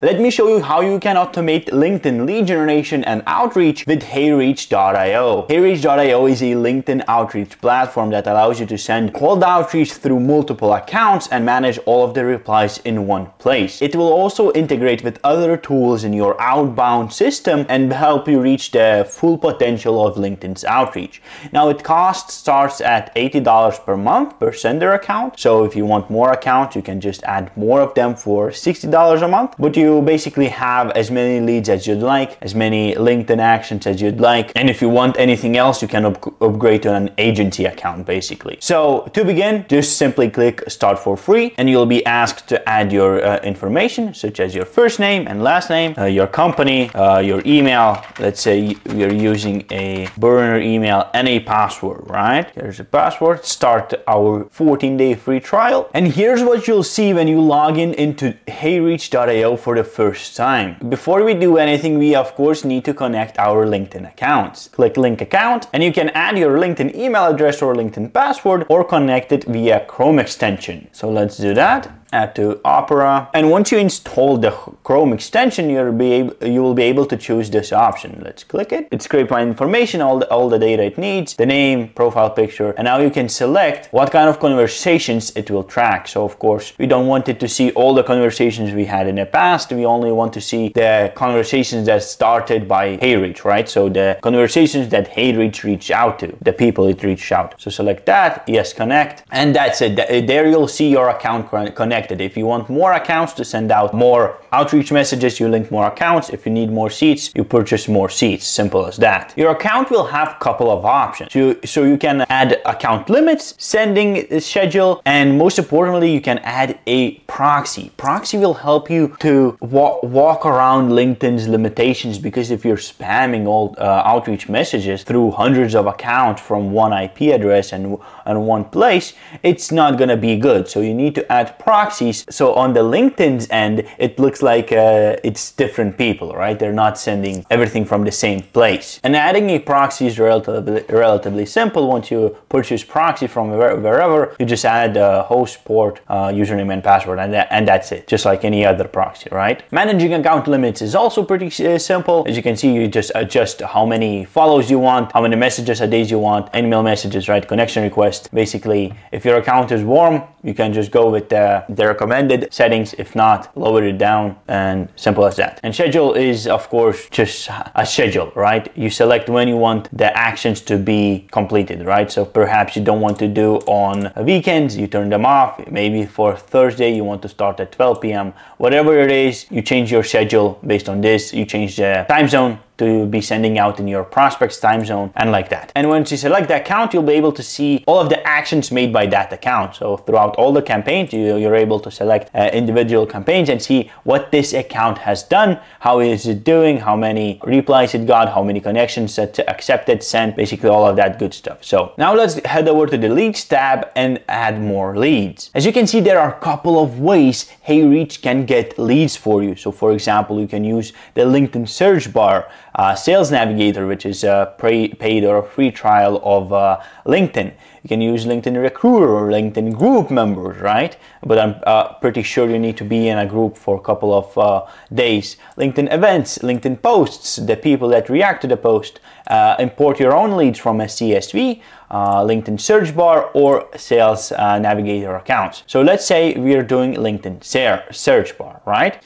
Let me show you how you can automate LinkedIn lead generation and outreach with HeyReach.io. HeyReach.io is a LinkedIn outreach platform that allows you to send cold outreach through multiple accounts and manage all of the replies in one place. It will also integrate with other tools in your outbound system and help you reach the full potential of LinkedIn's outreach. Now it cost starts at $80 per month per sender account. So if you want more accounts, you can just add more of them for $60 a month. But you you basically have as many leads as you'd like, as many LinkedIn actions as you'd like. And if you want anything else, you can up upgrade to an agency account basically. So to begin, just simply click start for free and you'll be asked to add your uh, information such as your first name and last name, uh, your company, uh, your email. Let's say you're using a burner email and a password, right? Here's a password. Start our 14 day free trial. And here's what you'll see when you log in into heyreach.io for the first time. Before we do anything, we of course need to connect our LinkedIn accounts. Click link account and you can add your LinkedIn email address or LinkedIn password or connect it via Chrome extension. So let's do that add to Opera. And once you install the Chrome extension, you'll be able, you will be able to choose this option. Let's click it. It scrapes my information, all the, all the data it needs, the name, profile picture, and now you can select what kind of conversations it will track. So of course, we don't want it to see all the conversations we had in the past. We only want to see the conversations that started by HeyReach, right? So the conversations that HeyReach reached out to, the people it reached out. So select that, yes, connect, and that's it. There you'll see your account connect connected. If you want more accounts to send out more outreach messages, you link more accounts. If you need more seats, you purchase more seats. Simple as that. Your account will have a couple of options. So, so you can add account limits, sending schedule, and most importantly, you can add a proxy. Proxy will help you to walk, walk around LinkedIn's limitations because if you're spamming all uh, outreach messages through hundreds of accounts from one IP address and, and one place, it's not gonna be good. So you need to add proxy proxies. So on the LinkedIn's end, it looks like uh, it's different people, right? They're not sending everything from the same place. And adding a proxy is relatively, relatively simple. Once you purchase proxy from wherever, you just add a host port, uh, username and password, and, that, and that's it, just like any other proxy, right? Managing account limits is also pretty uh, simple. As you can see, you just adjust how many follows you want, how many messages a day you want, email messages, right? Connection request. Basically, if your account is warm, you can just go with the, the recommended settings. If not, lower it down and simple as that. And schedule is of course just a schedule, right? You select when you want the actions to be completed, right? So perhaps you don't want to do on weekends, you turn them off. Maybe for Thursday, you want to start at 12 p.m. Whatever it is, you change your schedule based on this. You change the time zone to be sending out in your prospects time zone and like that. And once you select the account, you'll be able to see all of the actions made by that account. So throughout all the campaigns, you, are able to select uh, individual campaigns and see what this account has done, how is it doing, how many replies it got, how many connections that accepted, sent, basically all of that good stuff. So now let's head over to the leads tab and add more leads. As you can see, there are a couple of ways HeyReach can get leads for you. So for example, you can use the LinkedIn search bar uh, Sales Navigator, which is a paid or free trial of uh, LinkedIn. You can use LinkedIn Recruiter or LinkedIn Group members, right? But I'm uh, pretty sure you need to be in a group for a couple of uh, days. LinkedIn Events, LinkedIn Posts, the people that react to the post. Uh, import your own leads from a CSV, uh, LinkedIn search bar, or Sales Navigator accounts. So let's say we're doing LinkedIn search bar, right?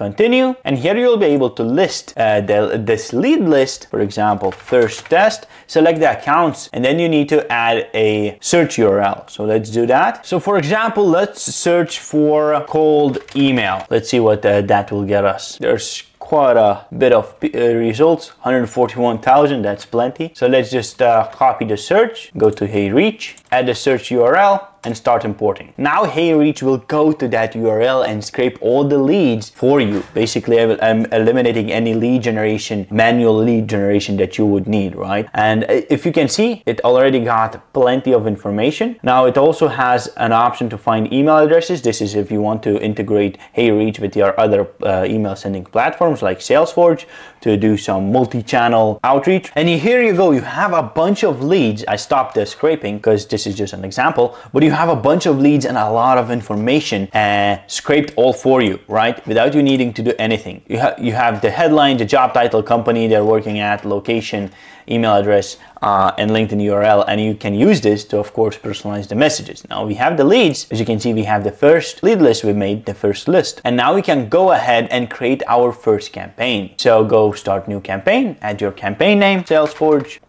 Continue, and here you'll be able to list uh, the, this lead list, for example, first test, select the accounts, and then you need to add a search URL. So let's do that. So for example, let's search for cold email. Let's see what uh, that will get us. There's quite a bit of uh, results 141,000 that's plenty so let's just uh, copy the search go to HeyReach add the search URL and start importing. Now HeyReach will go to that URL and scrape all the leads for you. Basically, I'm eliminating any lead generation, manual lead generation that you would need, right? And if you can see, it already got plenty of information. Now it also has an option to find email addresses. This is if you want to integrate HeyReach with your other uh, email sending platforms like Salesforge to do some multi-channel outreach. And here you go, you have a bunch of leads. I stopped the scraping because this is just an example, but you you have a bunch of leads and a lot of information uh, scraped all for you, right? Without you needing to do anything. You, ha you have the headline, the job title, company they're working at, location, email address, uh, and LinkedIn URL. And you can use this to, of course, personalize the messages. Now we have the leads. As you can see, we have the first lead list we made, the first list. And now we can go ahead and create our first campaign. So go start new campaign, add your campaign name, SalesForge,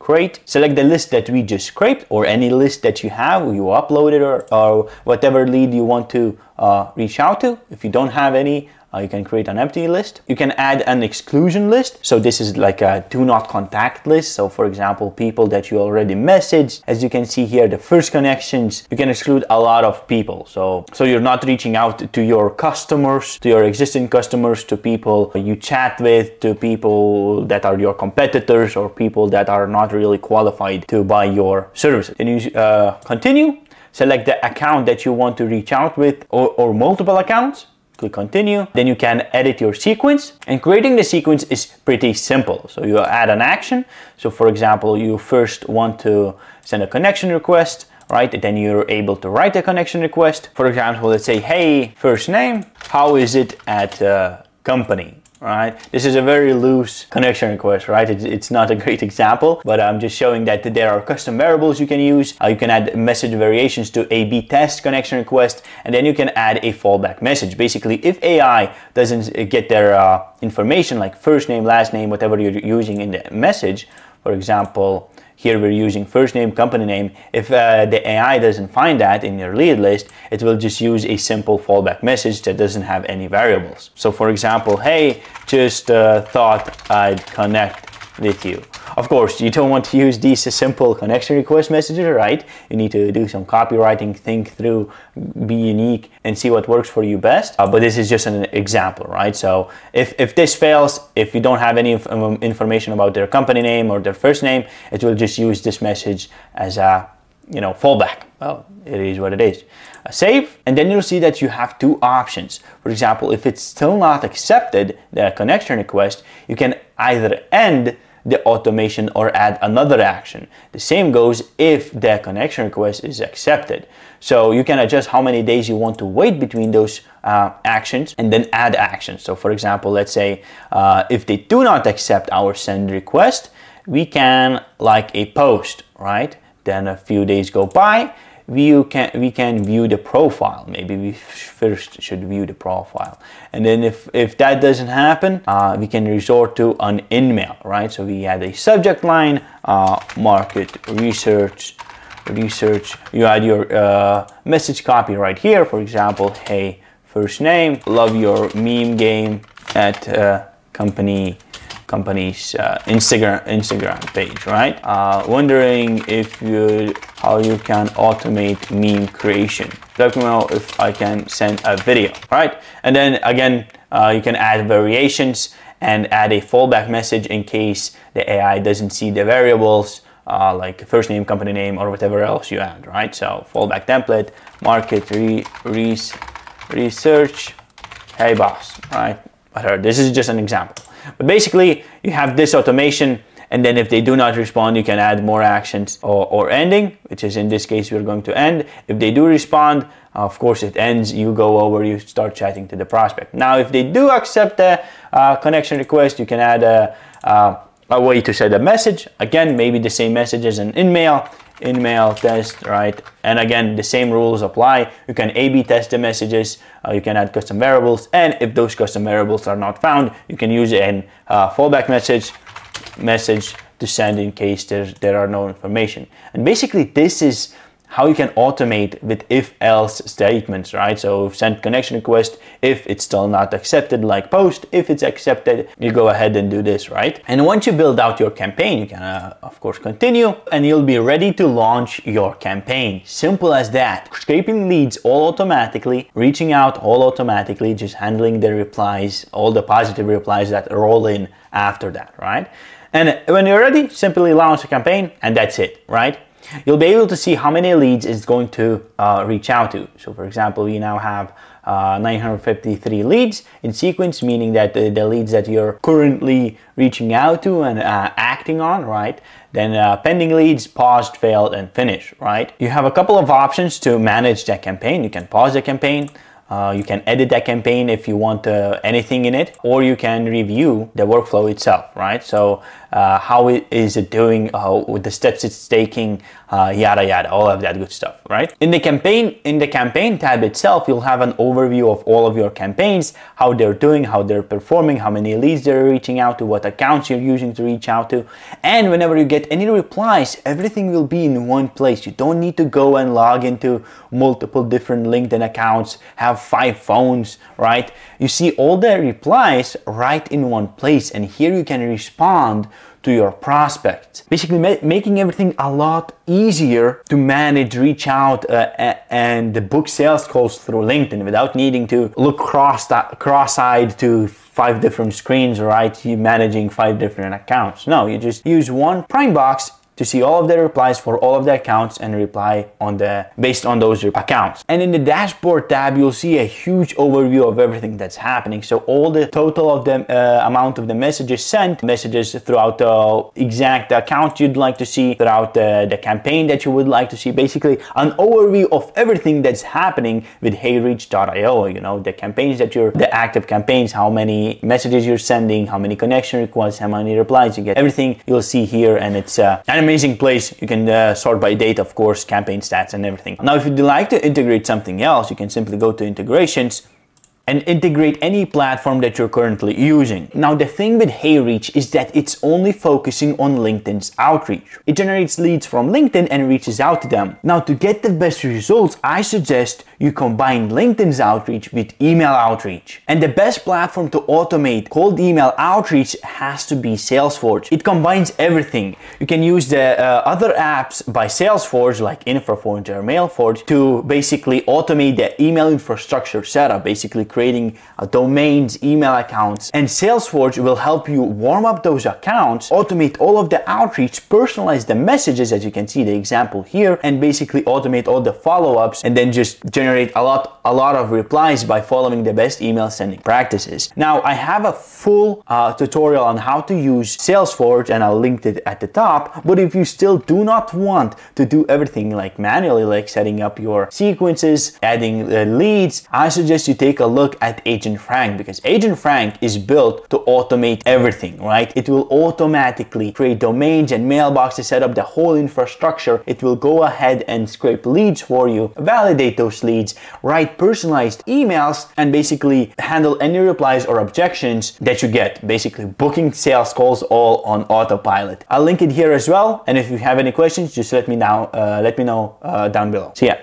create, select the list that we just scraped or any list that you have, you uploaded or, or whatever lead you want to uh, reach out to. If you don't have any, uh, you can create an empty list. You can add an exclusion list. So this is like a do not contact list. So for example, people that you already messaged. As you can see here, the first connections, you can exclude a lot of people. So, so you're not reaching out to your customers, to your existing customers, to people you chat with, to people that are your competitors or people that are not really qualified to buy your services. Then you uh, continue select the account that you want to reach out with or, or multiple accounts click continue. Then you can edit your sequence and creating the sequence is pretty simple. So you add an action. So for example, you first want to send a connection request, right? Then you're able to write a connection request. For example, let's say, hey, first name, how is it at uh, company? Right? This is a very loose connection request, right? It's, it's, not a great example, but I'm just showing that there are custom variables you can use. Uh, you can add message variations to A-B test connection request, and then you can add a fallback message. Basically, if AI doesn't get their uh, information like first name, last name, whatever you're using in the message, for example, here we're using first name, company name. If uh, the AI doesn't find that in your lead list, it will just use a simple fallback message that doesn't have any variables. So for example, hey, just uh, thought I'd connect with you. Of course, you don't want to use these simple connection request messages, right? You need to do some copywriting, think through, be unique, and see what works for you best. Uh, but this is just an example, right? So if, if this fails, if you don't have any inf um, information about their company name or their first name, it will just use this message as a you know fallback. Well, it is what it is. Uh, save, and then you'll see that you have two options. For example, if it's still not accepted, the connection request, you can either end the automation or add another action. The same goes if the connection request is accepted. So you can adjust how many days you want to wait between those uh, actions and then add actions. So for example, let's say uh, if they do not accept our send request, we can like a post, right? Then a few days go by we can we can view the profile. Maybe we first should view the profile. And then if if that doesn't happen uh, we can resort to an email right? So we add a subject line uh, market research research. You add your uh, message copy right here. For example hey first name love your meme game at uh, company company's uh, Instagram Instagram page, right? Uh, wondering if you how you can automate meme creation. Let me know if I can send a video, right? And then again, uh, you can add variations and add a fallback message in case the AI doesn't see the variables uh, like first name, company name, or whatever else you add, right? So fallback template, market re, re research, hey boss, right? But this is just an example. But basically, you have this automation and then if they do not respond, you can add more actions or, or ending, which is in this case, we're going to end. If they do respond, of course it ends, you go over, you start chatting to the prospect. Now, if they do accept the uh, connection request, you can add a, uh, a way to send a message. Again, maybe the same message as an in-mail in-mail test, right? And again, the same rules apply. You can A-B test the messages, uh, you can add custom variables, and if those custom variables are not found, you can use a uh, fallback message, message to send in case there's, there are no information. And basically, this is how you can automate with if-else statements, right? So send connection request, if it's still not accepted, like post, if it's accepted, you go ahead and do this, right? And once you build out your campaign, you can uh, of course continue and you'll be ready to launch your campaign. Simple as that. Scraping leads all automatically, reaching out all automatically, just handling the replies, all the positive replies that roll in after that, right? And when you're ready, simply launch a campaign and that's it, right? You'll be able to see how many leads it's going to uh, reach out to. So for example, we now have uh, 953 leads in sequence, meaning that the, the, leads that you're currently reaching out to and uh, acting on, right? Then uh, pending leads, paused, failed, and finished, right? You have a couple of options to manage that campaign. You can pause the campaign, uh, you can edit that campaign if you want uh, anything in it, or you can review the workflow itself, right? So uh, how it, is it doing, uh, with the steps it's taking, uh, yada yada, all of that good stuff, right? In the campaign, in the campaign tab itself, you'll have an overview of all of your campaigns, how they're doing, how they're performing, how many leads they're reaching out to, what accounts you're using to reach out to, and whenever you get any replies, everything will be in one place. You don't need to go and log into multiple different LinkedIn accounts, have five phones, right? You see all the replies right in one place, and here you can respond to your prospects. Basically ma making everything a lot easier to manage, reach out uh, and book sales calls through LinkedIn without needing to look cross cross-eyed to five different screens, right? You managing five different accounts. No, you just use one prime box to see all of the replies for all of the accounts and reply on the based on those accounts. And in the dashboard tab, you'll see a huge overview of everything that's happening. So all the total of the uh, amount of the messages sent, messages throughout the exact account you'd like to see, throughout the, the campaign that you would like to see, basically an overview of everything that's happening with HeyReach.io. You know, the campaigns that you're, the active campaigns, how many messages you're sending, how many connection requests, how many replies you get, everything you'll see here. And it's uh, amazing place. You can uh, sort by date, of course, campaign stats and everything. Now, if you'd like to integrate something else, you can simply go to integrations and integrate any platform that you're currently using. Now the thing with HeyReach is that it's only focusing on LinkedIn's outreach. It generates leads from LinkedIn and reaches out to them. Now to get the best results, I suggest you combine LinkedIn's outreach with email outreach. And the best platform to automate cold email outreach has to be Salesforge. It combines everything. You can use the uh, other apps by Salesforge like InfraForge or MailForge to basically automate the email infrastructure setup, basically creating uh, domains, email accounts, and Salesforge will help you warm up those accounts, automate all of the outreach, personalize the messages as you can see the example here, and basically automate all the follow-ups and then just generate a lot, a lot of replies by following the best email sending practices. Now I have a full uh, tutorial on how to use Salesforge and I'll link it at the top, but if you still do not want to do everything like manually, like setting up your sequences, adding uh, leads, I suggest you take a look look at Agent Frank because Agent Frank is built to automate everything, right? It will automatically create domains and mailboxes, set up the whole infrastructure. It will go ahead and scrape leads for you, validate those leads, write personalized emails, and basically handle any replies or objections that you get. Basically booking sales calls all on autopilot. I'll link it here as well. And if you have any questions, just let me know, uh, let me know uh, down below. See ya.